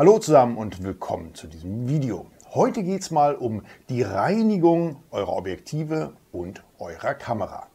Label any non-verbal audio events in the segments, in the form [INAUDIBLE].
Hallo zusammen und willkommen zu diesem Video. Heute geht es mal um die Reinigung eurer Objektive und eurer Kamera.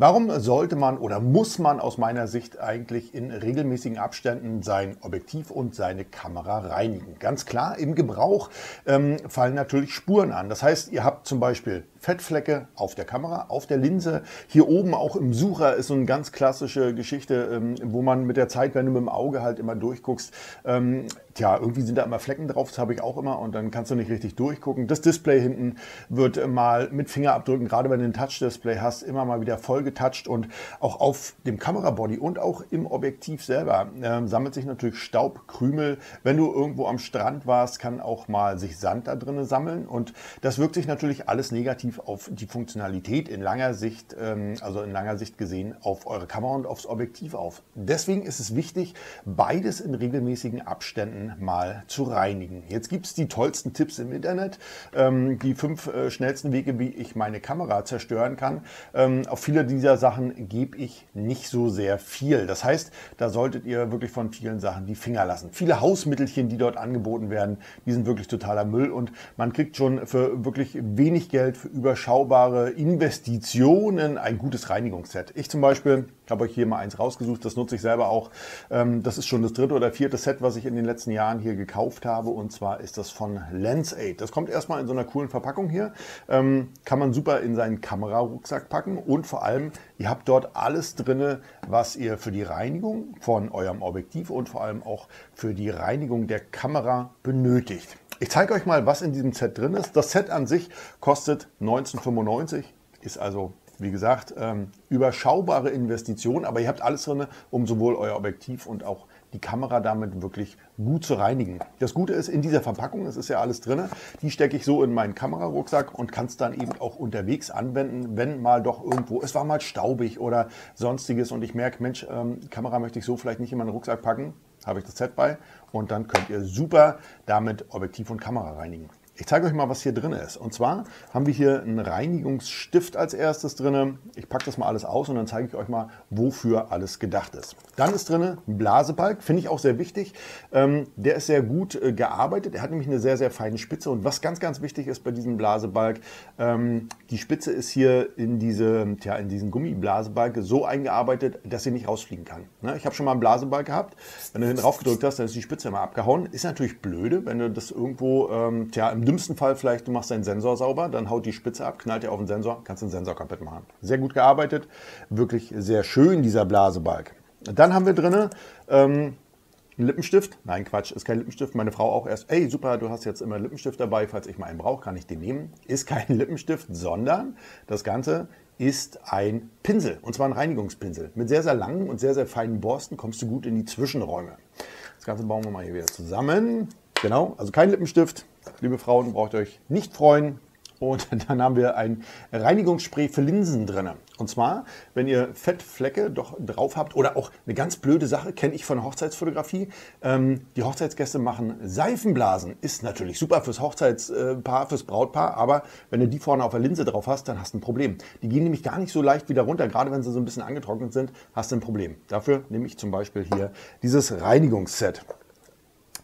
Warum sollte man oder muss man aus meiner Sicht eigentlich in regelmäßigen Abständen sein Objektiv und seine Kamera reinigen? Ganz klar, im Gebrauch ähm, fallen natürlich Spuren an. Das heißt, ihr habt zum Beispiel Fettflecke auf der Kamera, auf der Linse. Hier oben auch im Sucher ist so eine ganz klassische Geschichte, ähm, wo man mit der Zeit, wenn du mit dem Auge halt immer durchguckst, ähm, tja, irgendwie sind da immer Flecken drauf, das habe ich auch immer und dann kannst du nicht richtig durchgucken. Das Display hinten wird mal mit Fingerabdrücken, gerade wenn du ein Touch-Display hast, immer mal wieder voll getoucht und auch auf dem Kamerabody und auch im Objektiv selber äh, sammelt sich natürlich Staub, Krümel. Wenn du irgendwo am Strand warst, kann auch mal sich Sand da drinnen sammeln und das wirkt sich natürlich alles negativ negativ auf die Funktionalität in langer Sicht, ähm, also in langer Sicht gesehen, auf eure Kamera und aufs Objektiv auf. Deswegen ist es wichtig, beides in regelmäßigen Abständen mal zu reinigen. Jetzt gibt es die tollsten Tipps im Internet, ähm, die fünf äh, schnellsten Wege, wie ich meine Kamera zerstören kann. Ähm, auf viele dieser Sachen gebe ich nicht so sehr viel. Das heißt, da solltet ihr wirklich von vielen Sachen die Finger lassen. Viele Hausmittelchen, die dort angeboten werden, die sind wirklich totaler Müll und man kriegt schon für wirklich wenig Geld für überschaubare Investitionen ein gutes Reinigungsset. Ich zum Beispiel habe euch hier mal eins rausgesucht, das nutze ich selber auch. Ähm, das ist schon das dritte oder vierte Set, was ich in den letzten Jahren hier gekauft habe und zwar ist das von LensAid. Das kommt erstmal in so einer coolen Verpackung hier, ähm, kann man super in seinen Kamerarucksack packen und vor allem, ihr habt dort alles drin, was ihr für die Reinigung von eurem Objektiv und vor allem auch für die Reinigung der Kamera benötigt. Ich zeige euch mal, was in diesem Set drin ist. Das Set an sich kostet 1995, ist also wie gesagt, ähm, überschaubare Investition, aber ihr habt alles drin, um sowohl euer Objektiv und auch die Kamera damit wirklich gut zu reinigen. Das Gute ist, in dieser Verpackung, es ist ja alles drin, die stecke ich so in meinen Kamerarucksack und kann es dann eben auch unterwegs anwenden, wenn mal doch irgendwo, es war mal staubig oder sonstiges und ich merke, Mensch, ähm, Kamera möchte ich so vielleicht nicht in meinen Rucksack packen, habe ich das Set bei und dann könnt ihr super damit Objektiv und Kamera reinigen. Ich zeige euch mal, was hier drin ist. Und zwar haben wir hier einen Reinigungsstift als erstes drin. Ich packe das mal alles aus und dann zeige ich euch mal, wofür alles gedacht ist. Dann ist drin ein Blasebalg, finde ich auch sehr wichtig. Ähm, der ist sehr gut äh, gearbeitet. Er hat nämlich eine sehr, sehr feine Spitze. Und was ganz, ganz wichtig ist bei diesem Blasebalg, ähm, die Spitze ist hier in, diese, tja, in diesen Gummiblasebalg so eingearbeitet, dass sie nicht rausfliegen kann. Ne? Ich habe schon mal einen Blasebalg gehabt. Wenn du hinten drauf gedrückt hast, dann ist die Spitze immer abgehauen. Ist natürlich blöde, wenn du das irgendwo ähm, tja, im dümmsten Fall vielleicht, du machst deinen Sensor sauber, dann haut die Spitze ab, knallt dir auf den Sensor, kannst den Sensor kaputt machen. Sehr gut gearbeitet, wirklich sehr schön dieser Blasebalg. Dann haben wir drin ähm, einen Lippenstift. Nein, Quatsch, ist kein Lippenstift. Meine Frau auch erst, ey, super, du hast jetzt immer einen Lippenstift dabei, falls ich mal einen brauche, kann ich den nehmen. Ist kein [LAUGHS] Lippenstift, sondern das Ganze ist ein Pinsel, und zwar ein Reinigungspinsel. Mit sehr, sehr langen und sehr, sehr feinen Borsten kommst du gut in die Zwischenräume. Das Ganze bauen wir mal hier wieder zusammen. Genau, also kein Lippenstift. Liebe Frauen, braucht ihr euch nicht freuen. Und [LAUGHS] dann haben wir ein Reinigungsspray für Linsen drin. Und zwar, wenn ihr Fettflecke doch drauf habt oder auch eine ganz blöde Sache, kenne ich von der Hochzeitsfotografie. Ähm, die Hochzeitsgäste machen Seifenblasen. Ist natürlich super fürs Hochzeitspaar, fürs Brautpaar, aber wenn du die vorne auf der Linse drauf hast, dann hast du ein Problem. Die gehen nämlich gar nicht so leicht wieder runter. Gerade wenn sie so ein bisschen angetrocknet sind, hast du ein Problem. Dafür nehme ich zum Beispiel hier dieses Reinigungsset.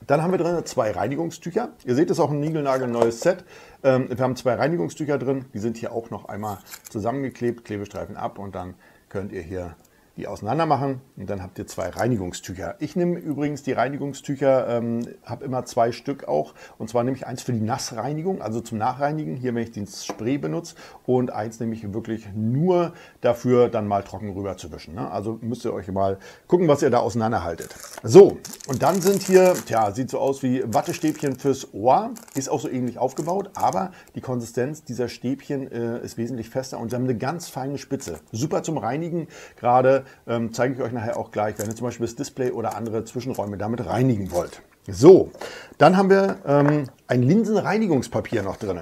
Dann haben wir drin zwei Reinigungstücher. Ihr seht, es ist auch ein niegelnagelneues Set. Ähm, wir haben zwei Reinigungstücher drin. Die sind hier auch noch einmal zusammengeklebt, Klebestreifen ab und dann könnt ihr hier die auseinander machen und dann habt ihr zwei Reinigungstücher. Ich nehme übrigens die Reinigungstücher, ähm, habe immer zwei Stück auch und zwar nehme ich eins für die Nassreinigung, also zum Nachreinigen, hier wenn ich den Spray benutze und eins nehme ich wirklich nur dafür dann mal trocken rüber zu wischen. Ne? Also müsst ihr euch mal gucken, was ihr da auseinanderhaltet. So, und dann sind hier, tja, sieht so aus wie Wattestäbchen fürs Ohr, ist auch so ähnlich aufgebaut, aber die Konsistenz dieser Stäbchen äh, ist wesentlich fester und sie haben eine ganz feine Spitze. Super zum Reinigen, gerade ähm, zeige ich euch nachher auch gleich, wenn ihr zum Beispiel das Display oder andere Zwischenräume damit reinigen wollt. So, dann haben wir ähm, ein Linsenreinigungspapier noch drin.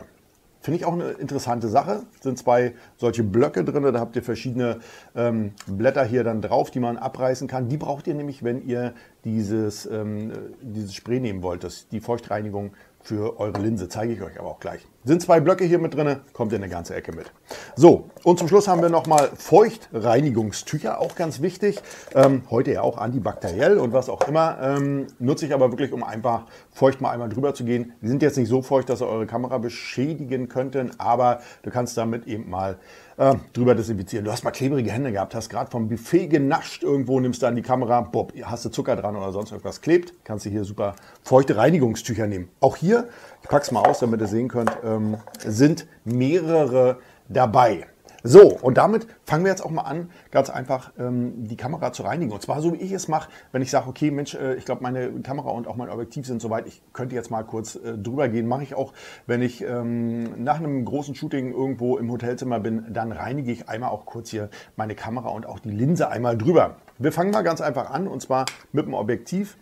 Finde ich auch eine interessante Sache. Sind zwei solche Blöcke drin, da habt ihr verschiedene ähm, Blätter hier dann drauf, die man abreißen kann. Die braucht ihr nämlich, wenn ihr dieses, ähm, dieses Spray nehmen wollt, das, die Feuchtreinigung für eure Linse. Zeige ich euch aber auch gleich. Sind zwei Blöcke hier mit drin, kommt in eine ganze Ecke mit. So, und zum Schluss haben wir nochmal Feuchtreinigungstücher, auch ganz wichtig. Ähm, heute ja auch antibakteriell und was auch immer. Ähm, nutze ich aber wirklich, um einfach feucht mal einmal drüber zu gehen. Die sind jetzt nicht so feucht, dass sie eure Kamera beschädigen könnten, aber du kannst damit eben mal äh, drüber desinfizieren. Du hast mal klebrige Hände gehabt, hast gerade vom Buffet genascht irgendwo, nimmst dann die Kamera, bob, hast du Zucker dran oder sonst irgendwas klebt, kannst du hier super feuchte Reinigungstücher nehmen. Auch hier, ich packe es mal aus, damit ihr sehen könnt, ähm, sind mehrere dabei. So, und damit fangen wir jetzt auch mal an, ganz einfach ähm, die Kamera zu reinigen. Und zwar so, wie ich es mache, wenn ich sage, okay, Mensch, äh, ich glaube, meine Kamera und auch mein Objektiv sind soweit, ich könnte jetzt mal kurz äh, drüber gehen. Mache ich auch, wenn ich ähm, nach einem großen Shooting irgendwo im Hotelzimmer bin, dann reinige ich einmal auch kurz hier meine Kamera und auch die Linse einmal drüber. Wir fangen mal ganz einfach an und zwar mit dem Objektiv.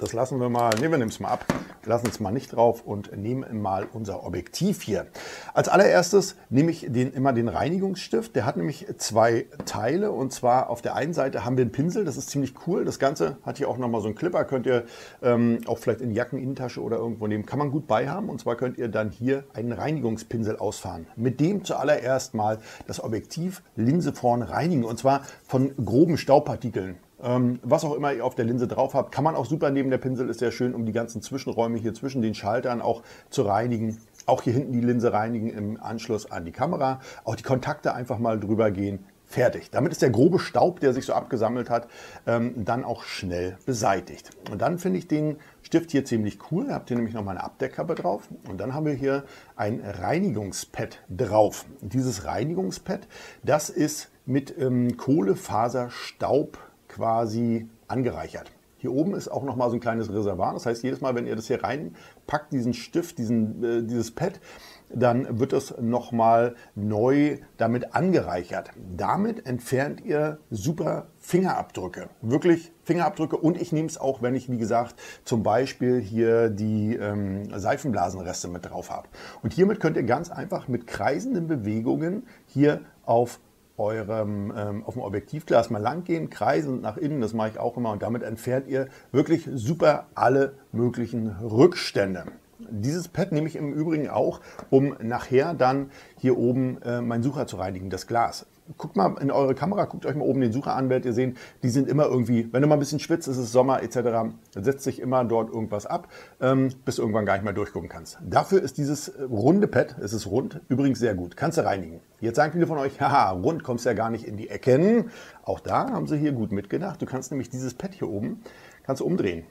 Das lassen wir mal, nehmen wir nehmen es mal ab, lassen es mal nicht drauf und nehmen mal unser Objektiv hier. Als allererstes nehme ich den, immer den Reinigungsstift. Der hat nämlich zwei Teile und zwar auf der einen Seite haben wir einen Pinsel, das ist ziemlich cool. Das Ganze hat hier auch nochmal so einen Clipper, könnt ihr ähm, auch vielleicht in die Jackeninnentasche oder irgendwo nehmen. Kann man gut bei haben und zwar könnt ihr dann hier einen Reinigungspinsel ausfahren. Mit dem zuallererst mal das Objektiv Linse vorn reinigen und zwar von groben Staubpartikeln. Ähm, was auch immer ihr auf der Linse drauf habt, kann man auch super nehmen. Der Pinsel ist sehr schön, um die ganzen Zwischenräume hier zwischen den Schaltern auch zu reinigen. Auch hier hinten die Linse reinigen im Anschluss an die Kamera. Auch die Kontakte einfach mal drüber gehen. Fertig. Damit ist der grobe Staub, der sich so abgesammelt hat, ähm, dann auch schnell beseitigt. Und dann finde ich den Stift hier ziemlich cool. Da habt ihr nämlich noch mal eine Abdeckkappe drauf. Und dann haben wir hier ein Reinigungspad drauf. Und dieses Reinigungspad, das ist mit ähm, Kohlefaserstaub quasi angereichert. Hier oben ist auch noch mal so ein kleines Reservoir. Das heißt, jedes Mal, wenn ihr das hier reinpackt, diesen Stift, diesen, äh, dieses Pad, dann wird es noch mal neu damit angereichert. Damit entfernt ihr super Fingerabdrücke. Wirklich Fingerabdrücke. Und ich nehme es auch, wenn ich, wie gesagt, zum Beispiel hier die ähm, Seifenblasenreste mit drauf habe. Und hiermit könnt ihr ganz einfach mit kreisenden Bewegungen hier auf eurem, ähm, auf dem Objektivglas mal lang gehen, kreisen nach innen, das mache ich auch immer und damit entfernt ihr wirklich super alle möglichen Rückstände. Dieses Pad nehme ich im Übrigen auch, um nachher dann hier oben äh, meinen Sucher zu reinigen, das Glas guckt mal in eure Kamera, guckt euch mal oben den Sucher an, werdet ihr sehen, die sind immer irgendwie, wenn du mal ein bisschen schwitzt, ist es Sommer etc., setzt sich immer dort irgendwas ab, ähm, bis du irgendwann gar nicht mehr durchgucken kannst. Dafür ist dieses äh, runde Pad, es ist rund, übrigens sehr gut, kannst du reinigen. Jetzt sagen viele von euch, [LAUGHS] haha, rund kommst ja gar nicht in die Ecken. Auch da haben sie hier gut mitgedacht. Du kannst nämlich dieses Pad hier oben, kannst du umdrehen.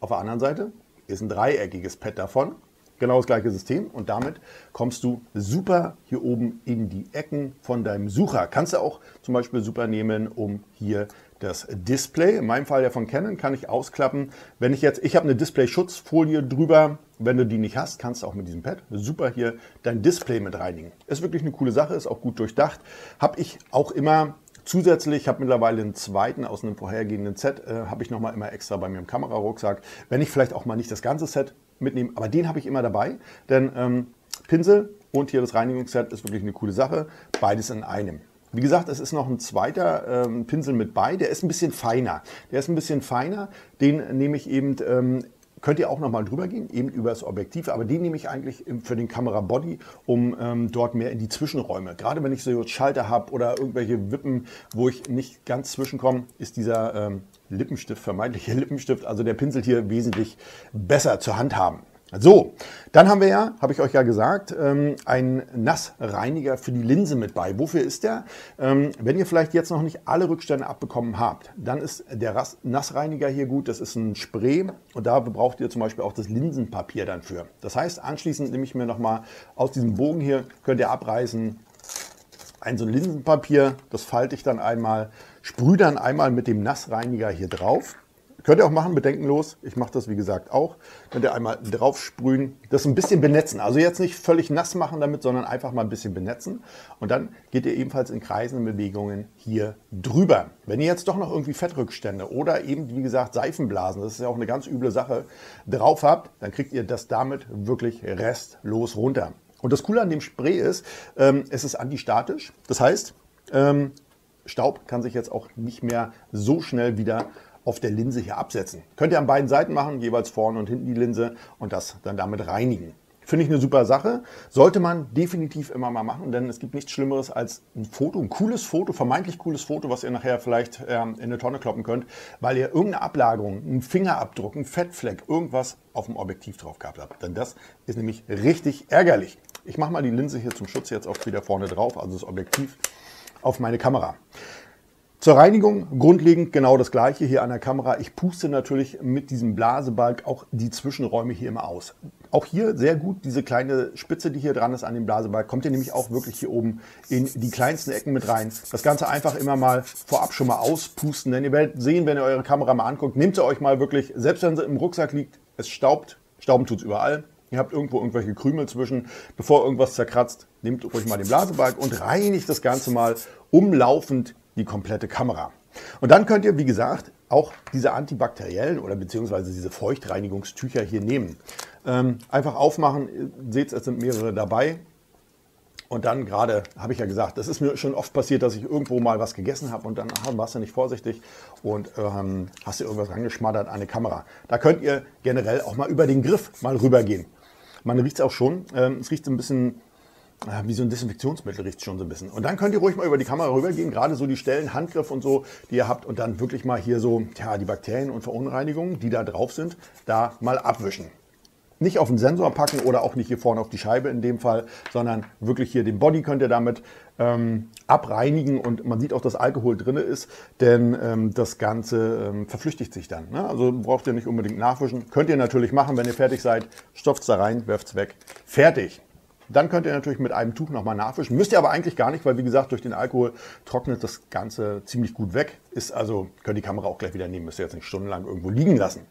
Auf der anderen Seite ist ein dreieckiges Pad davon Genau das gleiche System und damit kommst du super hier oben in die Ecken von deinem Sucher. Kannst du auch zum Beispiel super nehmen, um hier das Display, in meinem Fall ja von Canon, kann ich ausklappen. Wenn ich jetzt, ich habe eine Display-Schutzfolie drüber, wenn du die nicht hast, kannst du auch mit diesem Pad super hier dein Display mit reinigen. Ist wirklich eine coole Sache, ist auch gut durchdacht. Habe ich auch immer Zusätzlich, ich habe mittlerweile einen zweiten aus einem vorhergehenden Set, äh, habe ich nochmal immer extra bei mir im Kamerarucksack. Wenn ich vielleicht auch mal nicht das ganze Set mitnehme, aber den habe ich immer dabei, denn ähm, Pinsel und hier das Reinigungsset ist wirklich eine coole Sache. Beides in einem. Wie gesagt, es ist noch ein zweiter ähm, Pinsel mit bei, der ist ein bisschen feiner. Der ist ein bisschen feiner, den nehme ich eben ähm, Könnt ihr auch nochmal drüber gehen, eben über das Objektiv, aber den nehme ich eigentlich für den Kamerabody, um ähm, dort mehr in die Zwischenräume. Gerade wenn ich so Schalter habe oder irgendwelche Wippen, wo ich nicht ganz zwischenkomme, ist dieser ähm, Lippenstift, vermeintliche [LAUGHS] Lippenstift, also der Pinsel hier wesentlich besser zur Hand haben. So, dann haben wir ja, habe ich euch ja gesagt, ähm, einen Nassreiniger für die Linse mit bei. Wofür ist der? Ähm, wenn ihr vielleicht jetzt noch nicht alle Rückstände abbekommen habt, dann ist der Nassreiniger hier gut. Das ist ein Spray und da braucht ihr zum Beispiel auch das Linsenpapier dann für. Das heißt, anschließend nehme ich mir nochmal aus diesem Bogen hier, könnt ihr abreißen, ein so ein Linsenpapier, das falte ich dann einmal, sprühe dann einmal mit dem Nassreiniger hier drauf Könnt ihr auch machen, bedenkenlos. Ich mache das wie gesagt auch. Könnt ihr einmal drauf sprühen, das ein bisschen benetzen. Also jetzt nicht völlig nass machen damit, sondern einfach mal ein bisschen benetzen. Und dann geht ihr ebenfalls in kreisenden Bewegungen hier drüber. Wenn ihr jetzt doch noch irgendwie Fettrückstände oder eben, wie gesagt, Seifenblasen, das ist ja auch eine ganz üble Sache, drauf habt, dann kriegt ihr das damit wirklich restlos runter. Und das Coole an dem Spray ist, ähm, es ist antistatisch. Das heißt, ähm, Staub kann sich jetzt auch nicht mehr so schnell wieder auf der Linse hier absetzen. Könnt ihr an beiden Seiten machen, jeweils vorne und hinten die Linse und das dann damit reinigen. Finde ich eine super Sache. Sollte man definitiv immer mal machen, denn es gibt nichts Schlimmeres als ein Foto, ein cooles Foto, vermeintlich cooles Foto, was ihr nachher vielleicht ähm, in eine Tonne kloppen könnt, weil ihr irgendeine Ablagerung, einen Fingerabdruck, einen Fettfleck, irgendwas auf dem Objektiv drauf gehabt habt. Denn das ist nämlich richtig ärgerlich. Ich mache mal die Linse hier zum Schutz jetzt auch wieder vorne drauf, also das Objektiv auf meine Kamera. Zur Reinigung grundlegend genau das gleiche hier an der Kamera. Ich puste natürlich mit diesem Blasebalg auch die Zwischenräume hier immer aus. Auch hier sehr gut diese kleine Spitze, die hier dran ist an dem Blasebalg, kommt ihr nämlich auch wirklich hier oben in die kleinsten Ecken mit rein. Das Ganze einfach immer mal vorab schon mal auspusten, denn ihr werdet sehen, wenn ihr eure Kamera mal anguckt, nehmt sie euch mal wirklich, selbst wenn sie im Rucksack liegt, es staubt, Stauben tut es überall. Ihr habt irgendwo irgendwelche Krümel zwischen. Bevor irgendwas zerkratzt, nehmt ruhig mal den Blasebalg und reinigt das Ganze mal umlaufend die komplette Kamera. Und dann könnt ihr, wie gesagt, auch diese antibakteriellen oder beziehungsweise diese Feuchtreinigungstücher hier nehmen. Ähm, einfach aufmachen, ihr seht, es sind mehrere dabei. Und dann gerade, habe ich ja gesagt, das ist mir schon oft passiert, dass ich irgendwo mal was gegessen habe und dann ach, warst du nicht vorsichtig und ähm, hast dir irgendwas rangeschmattert an eine Kamera. Da könnt ihr generell auch mal über den Griff mal rübergehen. Man riecht es auch schon. Ähm, es riecht ein bisschen wie so ein Desinfektionsmittel riecht schon so ein bisschen. Und dann könnt ihr ruhig mal über die Kamera rübergehen, gerade so die Stellen, Handgriff und so, die ihr habt und dann wirklich mal hier so, ja, die Bakterien und Verunreinigungen, die da drauf sind, da mal abwischen. Nicht auf den Sensor packen oder auch nicht hier vorne auf die Scheibe in dem Fall, sondern wirklich hier den Body könnt ihr damit ähm, abreinigen und man sieht auch, dass Alkohol drin ist, denn ähm, das Ganze ähm, verflüchtigt sich dann. Ne? Also braucht ihr nicht unbedingt nachwischen. Könnt ihr natürlich machen, wenn ihr fertig seid, stopft es da rein, werft es weg. Fertig. Dann könnt ihr natürlich mit einem Tuch nochmal nachwischen. Müsst ihr aber eigentlich gar nicht, weil wie gesagt, durch den Alkohol trocknet das Ganze ziemlich gut weg. Ist also, könnt die Kamera auch gleich wieder nehmen, müsst ihr jetzt nicht stundenlang irgendwo liegen lassen.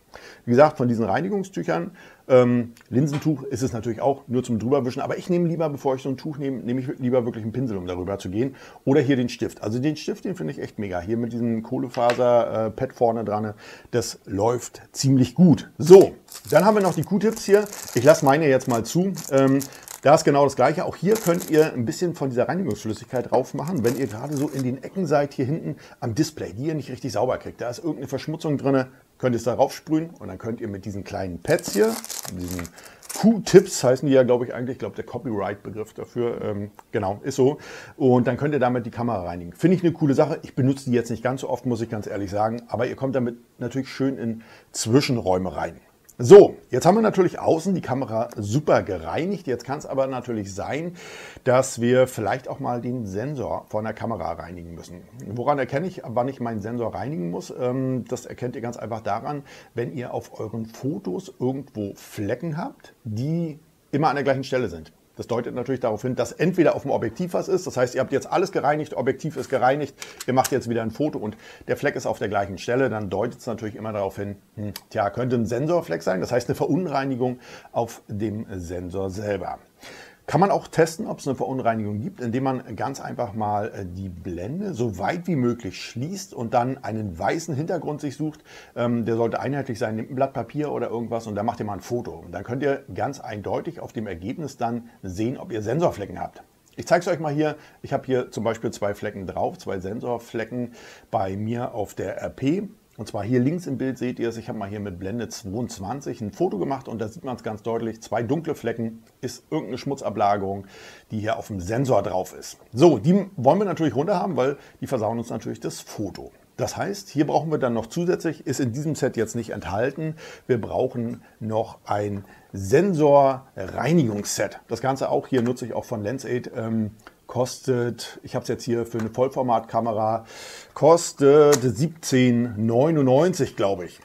Wie gesagt, von diesen Reinigungstüchern, ähm, Linsentuch ist es natürlich auch nur zum drüberwischen, aber ich nehme lieber, bevor ich so ein Tuch nehme, nehme ich lieber wirklich einen Pinsel, um darüber zu gehen. Oder hier den Stift. Also den Stift, den finde ich echt mega. Hier mit diesem Kohlefaser-Pad vorne dran, das läuft ziemlich gut. So, dann haben wir noch die Q-Tips hier. Ich lasse meine jetzt mal zu. Ähm, da ist genau das gleiche. Auch hier könnt ihr ein bisschen von dieser Reinigungsflüssigkeit drauf machen, wenn ihr gerade so in den Ecken seid, hier hinten am Display, die ihr nicht richtig sauber kriegt. Da ist irgendeine Verschmutzung drin, könnt ihr es darauf sprühen und dann könnt ihr mit diesen kleinen Pads hier, diesen Q-Tips heißen die ja, glaube ich, eigentlich. Ich glaube, der Copyright-Begriff dafür. Ähm, genau, ist so. Und dann könnt ihr damit die Kamera reinigen. Finde ich eine coole Sache. Ich benutze die jetzt nicht ganz so oft, muss ich ganz ehrlich sagen. Aber ihr kommt damit natürlich schön in Zwischenräume rein. So, jetzt haben wir natürlich außen die Kamera super gereinigt. Jetzt kann es aber natürlich sein, dass wir vielleicht auch mal den Sensor von der Kamera reinigen müssen. Woran erkenne ich, wann ich meinen Sensor reinigen muss? Ähm, das erkennt ihr ganz einfach daran, wenn ihr auf euren Fotos irgendwo Flecken habt, die immer an der gleichen Stelle sind. Das deutet natürlich darauf hin, dass entweder auf dem Objektiv was ist, das heißt, ihr habt jetzt alles gereinigt, Objektiv ist gereinigt, ihr macht jetzt wieder ein Foto und der Fleck ist auf der gleichen Stelle, dann deutet es natürlich immer darauf hin, hm, tja, könnte ein Sensorfleck sein, das heißt eine Verunreinigung auf dem Sensor selber. Kann man auch testen, ob es eine Verunreinigung gibt, indem man ganz einfach mal äh, die Blende so weit wie möglich schließt und dann einen weißen Hintergrund sich sucht. Ähm, der sollte einheitlich sein, nimmt ein Blatt Papier oder irgendwas und dann macht ihr mal ein Foto. Und dann könnt ihr ganz eindeutig auf dem Ergebnis dann sehen, ob ihr Sensorflecken habt. Ich zeige es euch mal hier. Ich habe hier zum Beispiel zwei Flecken drauf, zwei Sensorflecken bei mir auf der RP. Und zwar hier links im Bild seht ihr es, ich habe mal hier mit Blende 22 ein Foto gemacht und da sieht man es ganz deutlich. Zwei dunkle Flecken ist irgendeine Schmutzablagerung, die hier auf dem Sensor drauf ist. So, die wollen wir natürlich runter haben, weil die versauen uns natürlich das Foto. Das heißt, hier brauchen wir dann noch zusätzlich, ist in diesem Set jetzt nicht enthalten, wir brauchen noch ein Sensorreinigungsset. Das Ganze auch hier nutze ich auch von LensAid. Ähm, kostet, ich habe es jetzt hier für eine Vollformatkamera, kostet 17,99 glaube ich.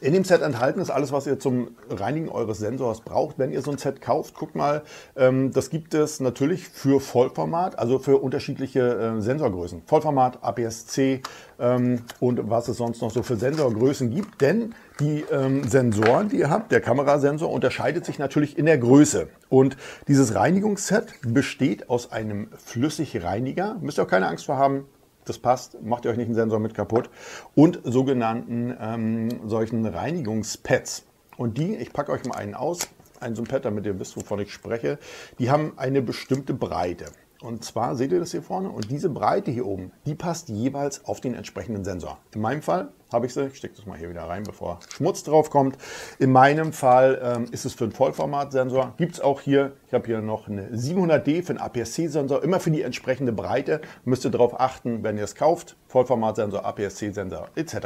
In dem Set enthalten ist alles, was ihr zum Reinigen eures Sensors braucht. Wenn ihr so ein Set kauft, guckt mal, ähm, das gibt es natürlich für Vollformat, also für unterschiedliche äh, Sensorgrößen. Vollformat, APS-C ähm, und was es sonst noch so für Sensorgrößen gibt. Denn die ähm, Sensoren, die ihr habt, der Kamerasensor, unterscheidet sich natürlich in der Größe. Und dieses Reinigungsset besteht aus einem Flüssigreiniger. Müsst ihr auch keine Angst vor haben, das passt, macht ihr euch nicht einen Sensor mit kaputt. Und sogenannten ähm, solchen Reinigungspads. Und die, ich packe euch mal einen aus, ein so ein Pad, damit ihr wisst, wovon ich spreche, die haben eine bestimmte Breite. Und zwar seht ihr das hier vorne und diese Breite hier oben, die passt jeweils auf den entsprechenden Sensor. In meinem Fall habe ich sie, ich stecke das mal hier wieder rein, bevor Schmutz drauf kommt. In meinem Fall ähm, ist es für einen Vollformatsensor. Gibt es auch hier, ich habe hier noch eine 700D für einen APS-C-Sensor, immer für die entsprechende Breite. Müsst ihr darauf achten, wenn ihr es kauft. Vollformatsensor, APS-C-Sensor etc.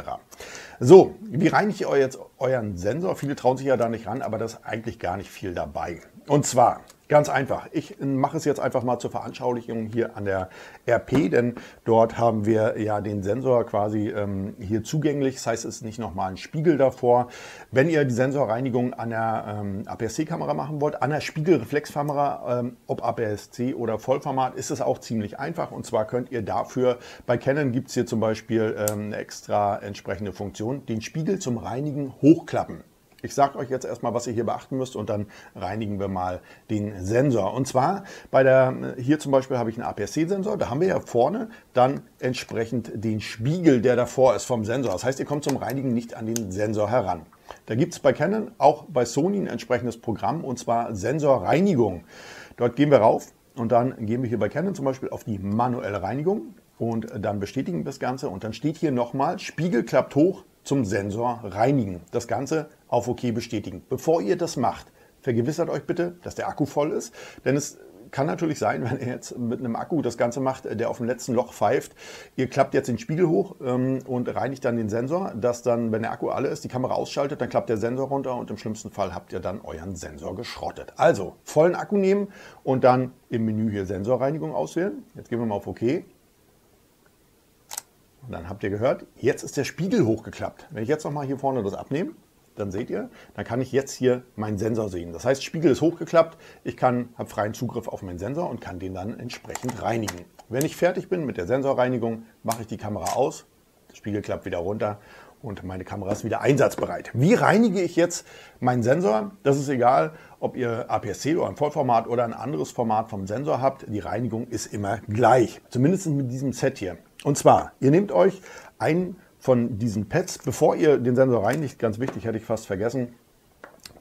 So, wie reinige ich jetzt euren Sensor? Viele trauen sich ja da nicht ran, aber das ist eigentlich gar nicht viel dabei. Und zwar Ganz einfach. Ich mache es jetzt einfach mal zur Veranschaulichung hier an der RP, denn dort haben wir ja den Sensor quasi ähm, hier zugänglich. Das heißt, es ist nicht nochmal ein Spiegel davor. Wenn ihr die Sensorreinigung an der ähm, APS-C-Kamera machen wollt, an der Spiegelreflexkamera, ähm, ob APS-C oder Vollformat, ist es auch ziemlich einfach. Und zwar könnt ihr dafür, bei Canon gibt es hier zum Beispiel ähm, eine extra entsprechende Funktion, den Spiegel zum Reinigen hochklappen. Ich sage euch jetzt erstmal, was ihr hier beachten müsst und dann reinigen wir mal den Sensor. Und zwar bei der, hier zum Beispiel habe ich einen APS-C-Sensor, da haben wir ja vorne dann entsprechend den Spiegel, der davor ist vom Sensor. Das heißt, ihr kommt zum Reinigen nicht an den Sensor heran. Da gibt es bei Canon, auch bei Sony ein entsprechendes Programm und zwar Sensorreinigung. Dort gehen wir rauf und dann gehen wir hier bei Canon zum Beispiel auf die manuelle Reinigung und dann bestätigen wir das Ganze und dann steht hier nochmal, Spiegel klappt hoch, zum Sensor reinigen. Das Ganze auf OK bestätigen. Bevor ihr das macht, vergewissert euch bitte, dass der Akku voll ist, denn es kann natürlich sein, [LAUGHS] wenn ihr jetzt mit einem Akku das Ganze macht, der auf dem letzten Loch pfeift, ihr klappt jetzt den Spiegel hoch ähm, und reinigt dann den Sensor, dass dann, wenn der Akku alle ist, die Kamera ausschaltet, dann klappt der Sensor runter und im schlimmsten Fall habt ihr dann euren Sensor geschrottet. Also vollen Akku nehmen und dann im Menü hier Sensorreinigung auswählen. Jetzt gehen wir mal auf OK. Und dann habt ihr gehört, jetzt ist der Spiegel hochgeklappt. Wenn ich jetzt nochmal hier vorne das abnehme, dann seht ihr, dann kann ich jetzt hier meinen Sensor sehen. Das heißt, Spiegel ist hochgeklappt, ich habe freien Zugriff auf meinen Sensor und kann den dann entsprechend reinigen. Wenn ich fertig bin mit der Sensorreinigung, mache ich die Kamera aus, der Spiegel klappt wieder runter und meine Kamera ist wieder einsatzbereit. Wie reinige ich jetzt meinen Sensor? Das ist egal, ob ihr APS-C oder ein Vollformat oder ein anderes Format vom Sensor habt. Die Reinigung ist immer gleich, zumindest mit diesem Set hier. Und zwar, ihr nehmt euch einen von diesen Pads, bevor ihr den Sensor reinigt, ganz wichtig, hätte ich fast vergessen,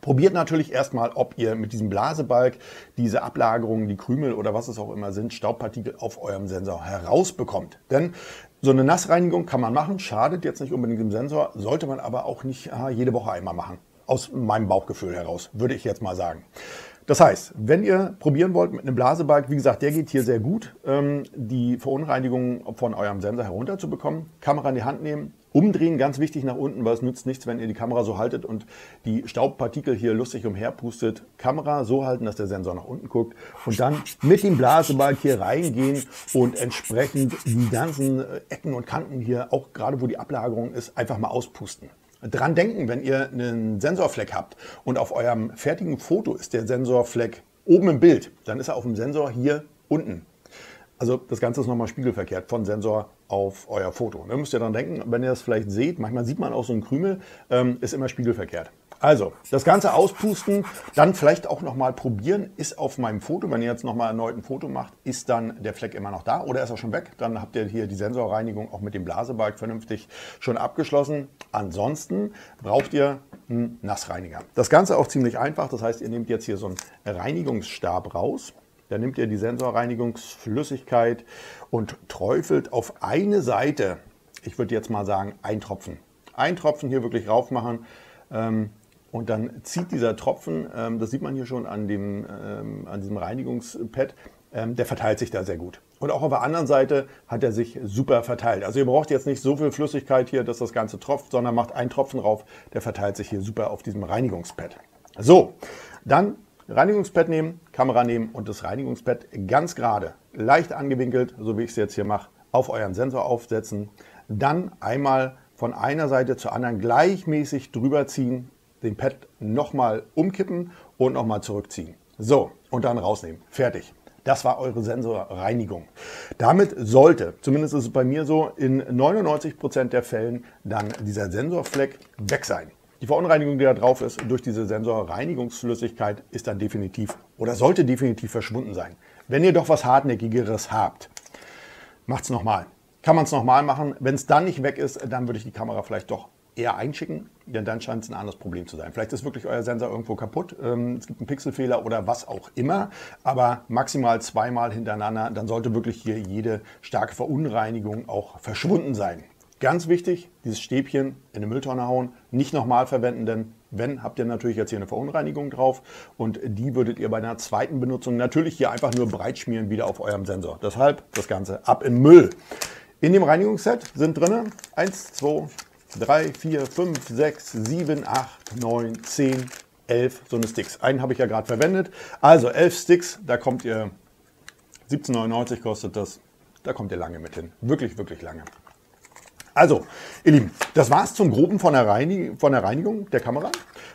Probiert natürlich erstmal, ob ihr mit diesem Blasebalg diese Ablagerungen, die Krümel oder was es auch immer sind, Staubpartikel auf eurem Sensor herausbekommt. Denn so eine Nassreinigung kann man machen, schadet jetzt nicht unbedingt dem Sensor, sollte man aber auch nicht aha, jede Woche einmal machen. Aus meinem Bauchgefühl heraus, würde ich jetzt mal sagen. Das heißt, wenn ihr probieren wollt mit einem Blasebalg, wie gesagt, der geht hier sehr gut, ähm, die Verunreinigung von eurem Sensor herunterzubekommen. Kamera in die Hand nehmen, umdrehen, ganz wichtig nach unten, weil es nützt nichts, wenn ihr die Kamera so haltet und die Staubpartikel hier lustig umherpustet. Kamera so halten, dass der Sensor nach unten guckt und dann mit dem Blasebalg hier reingehen und entsprechend die ganzen äh, Ecken und Kanten hier, auch gerade wo die Ablagerung ist, einfach mal auspusten dran denken, wenn ihr einen Sensorfleck habt und auf eurem fertigen Foto ist der Sensorfleck oben im Bild, dann ist er auf dem Sensor hier unten. Also das Ganze ist nochmal spiegelverkehrt von Sensor auf euer Foto. Da müsst ihr dran denken, wenn ihr das vielleicht seht, manchmal sieht man auch so einen Krümel, ähm, ist immer spiegelverkehrt. Also, das Ganze auspusten, dann vielleicht auch nochmal probieren, ist auf meinem Foto, wenn ihr jetzt nochmal erneut ein Foto macht, ist dann der Fleck immer noch da oder ist er schon weg? Dann habt ihr hier die Sensorreinigung auch mit dem Blasebalg vernünftig schon abgeschlossen. Ansonsten braucht ihr einen Nassreiniger. Das Ganze auch ziemlich einfach, das heißt, ihr nehmt jetzt hier so einen Reinigungsstab raus. Dann nehmt ihr die Sensorreinigungsflüssigkeit und träufelt auf eine Seite, ich würde jetzt mal sagen, ein Tropfen. Ein Tropfen hier wirklich rauf machen. Ähm, und dann zieht dieser Tropfen, ähm, das sieht man hier schon an, dem, ähm, an diesem Reinigungspad, ähm, der verteilt sich da sehr gut. Und auch auf der anderen Seite hat er sich super verteilt. Also ihr braucht jetzt nicht so viel Flüssigkeit hier, dass das Ganze tropft, sondern macht einen Tropfen drauf, der verteilt sich hier super auf diesem Reinigungspad. So, dann Reinigungspad nehmen, Kamera nehmen und das Reinigungspad ganz gerade, leicht angewinkelt, so wie ich es jetzt hier mache, auf euren Sensor aufsetzen. Dann einmal von einer Seite zur anderen gleichmäßig drüber ziehen, den Pad nochmal umkippen und nochmal zurückziehen. So, und dann rausnehmen. Fertig. Das war eure Sensorreinigung. Damit sollte, zumindest ist es bei mir so, in 99 Prozent der Fällen dann dieser Sensorfleck weg sein. Die Verunreinigung, die da drauf ist, durch diese Sensorreinigungsflüssigkeit, ist dann definitiv oder sollte definitiv verschwunden sein. Wenn ihr doch was Hartnäckigeres habt, macht es nochmal. Kann man es nochmal machen. Wenn es dann nicht weg ist, dann würde ich die Kamera vielleicht doch eher einschicken, denn dann scheint es ein anderes Problem zu sein. Vielleicht ist wirklich euer Sensor irgendwo kaputt, ähm, es gibt einen Pixelfehler oder was auch immer, aber maximal zweimal hintereinander, dann sollte wirklich hier jede starke Verunreinigung auch verschwunden sein. Ganz wichtig, dieses Stäbchen in eine Mülltonne hauen, nicht nochmal verwenden, denn wenn, habt ihr natürlich jetzt hier eine Verunreinigung drauf und die würdet ihr bei einer zweiten Benutzung natürlich hier einfach nur breit schmieren wieder auf eurem Sensor. Deshalb das Ganze ab in Müll. In dem Reinigungsset sind drin 1, 2, 3, 4, 5, 6, 7, 8, 9, 10, 11 so eine Sticks. Einen habe ich ja gerade verwendet. Also 11 Sticks, da kommt ihr, 17,99 kostet das, da kommt ihr lange mit hin. Wirklich, wirklich lange. Also, ihr Lieben, das war's zum Groben von der, von der Reinigung der Kamera.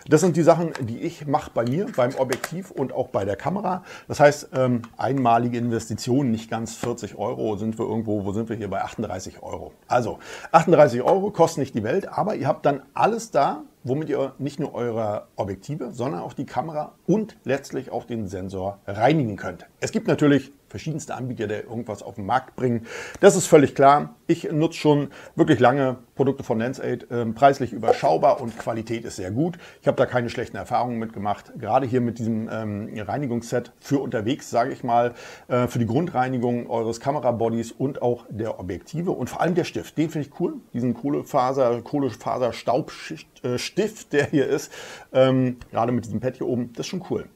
Das sind die Sachen, die ich mache bei mir, beim Objektiv und auch bei der Kamera. Das heißt, ähm, einmalige Investitionen, nicht ganz 40 Euro, sind wir irgendwo, wo sind wir hier bei 38 Euro. Also, 38 Euro kostet nicht die Welt, aber ihr habt dann alles da, womit ihr nicht nur eure Objektive, sondern auch die Kamera und letztlich auch den Sensor reinigen könnt. Es gibt natürlich verschiedenste Anbieter, die irgendwas auf den Markt bringen. Das ist völlig klar. Ich nutze schon wirklich lange Produkte von Lensaid, äh, preislich überschaubar und Qualität ist sehr gut. Ich habe da keine schlechten Erfahrungen mitgemacht. Gerade hier mit diesem ähm, Reinigungsset für unterwegs, sage ich mal, äh, für die Grundreinigung eures Kamerabodies und auch der Objektive und vor allem der Stift. Den finde ich cool. Diesen Kohlefaser, Kohlefaser-Staubstift, der hier ist, ähm, gerade mit diesem Pad hier oben, das ist schon cool.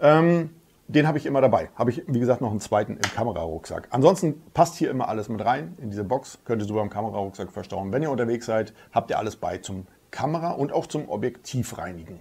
Ähm, den habe ich immer dabei. Habe ich, wie gesagt, noch einen zweiten im Kamerarucksack. Ansonsten passt hier immer alles mit rein in diese Box. Könnt ihr super im Kamerarucksack verstauen. Wenn ihr unterwegs seid, habt ihr alles bei zum Kamera und auch zum Objektiv reinigen.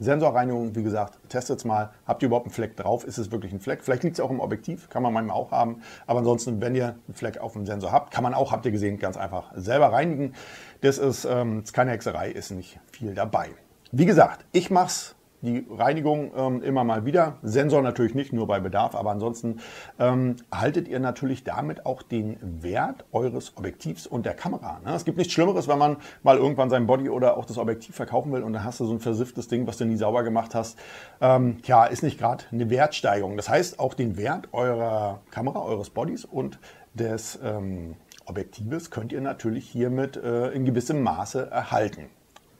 Sensorreinigung, wie gesagt, testet es mal. Habt ihr überhaupt einen Fleck drauf? Ist es wirklich ein Fleck? Vielleicht liegt es auch im Objektiv, kann man manchmal auch haben. Aber ansonsten, wenn ihr einen Fleck auf dem Sensor habt, kann man auch, habt ihr gesehen, ganz einfach selber reinigen. Das ist, ähm, ist keine Hexerei, ist nicht viel dabei. Wie gesagt, ich mache es die Reinigung ähm, immer mal wieder. Sensor natürlich nicht, nur bei Bedarf, aber ansonsten ähm, haltet ihr natürlich damit auch den Wert eures Objektivs und der Kamera. Ne? Es gibt nichts Schlimmeres, wenn man mal irgendwann sein Body oder auch das Objektiv verkaufen will und dann hast du so ein versifftes Ding, was du nie sauber gemacht hast. Ähm, ja, ist nicht gerade eine Wertsteigerung. Das heißt, auch den Wert eurer Kamera, eures Bodies und des ähm, Objektives könnt ihr natürlich hiermit äh, in gewissem Maße erhalten.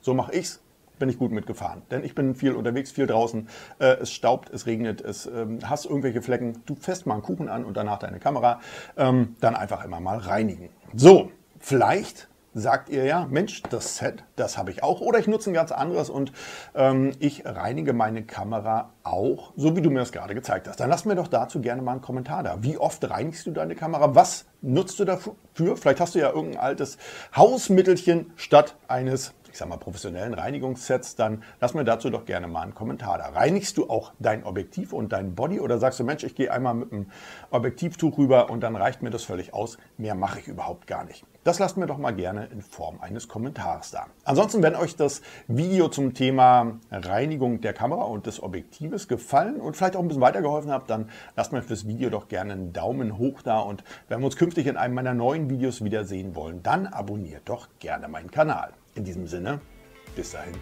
So mache ich es bin ich gut mitgefahren. Denn ich bin viel unterwegs, viel draußen. Äh, es staubt, es regnet, es ähm, hast irgendwelche Flecken. Du fährst mal einen Kuchen an und danach deine Kamera. Ähm, dann einfach immer mal reinigen. So, vielleicht sagt ihr ja, Mensch, das Set, das habe ich auch. Oder ich nutze ein ganz anderes und ähm, ich reinige meine Kamera auch, so wie du mir das gerade gezeigt hast. Dann lass mir doch dazu gerne mal einen Kommentar da. Wie oft reinigst du deine Kamera? Was nutzt du dafür? Vielleicht hast du ja irgendein altes Hausmittelchen statt eines ich sag mal, professionellen Reinigungssets, dann lass mir dazu doch gerne mal einen Kommentar da. Reinigst du auch dein Objektiv und dein Body oder sagst du, Mensch, ich gehe einmal mit einem Objektivtuch rüber und dann reicht mir das völlig aus, mehr mache ich überhaupt gar nicht. Das lasst mir doch mal gerne in Form eines Kommentars da. Ansonsten, wenn euch das Video zum Thema Reinigung der Kamera und des Objektives gefallen und vielleicht auch ein bisschen weitergeholfen habt, dann lasst mir für das Video doch gerne einen Daumen hoch da und wenn wir uns künftig in einem meiner neuen Videos wiedersehen wollen, dann abonniert doch gerne meinen Kanal. In diesem Sinne, bis dahin.